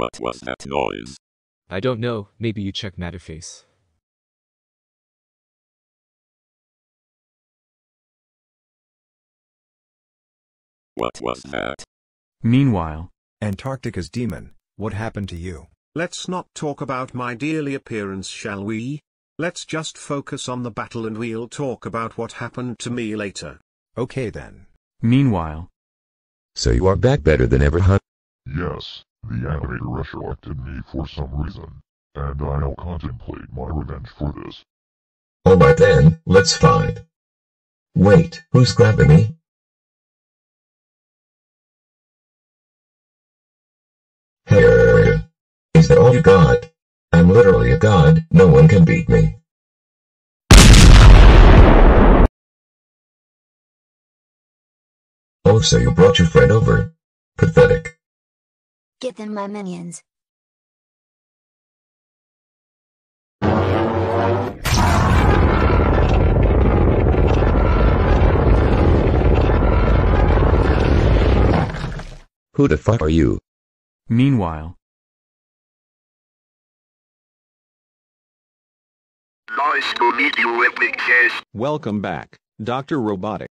What was that noise? I don't know. Maybe you check Matterface. What was that? Meanwhile, Antarctica's demon, what happened to you? Let's not talk about my dearly appearance shall we? Let's just focus on the battle and we'll talk about what happened to me later. Okay then. meanwhile, So you are back better than ever, huh? Yes, the animator resurrected me for some reason, and I'll contemplate my revenge for this. Oh, Alright then, let's fight. Wait, who's grabbing me? Hey, is that all you got? I'm literally a god, no one can beat me. Oh, so you brought your friend over? Pathetic. Get them my minions. Who the fuck are you? meanwhile, Nice to meet you, Epic Chess. Welcome back, Dr. Robotic.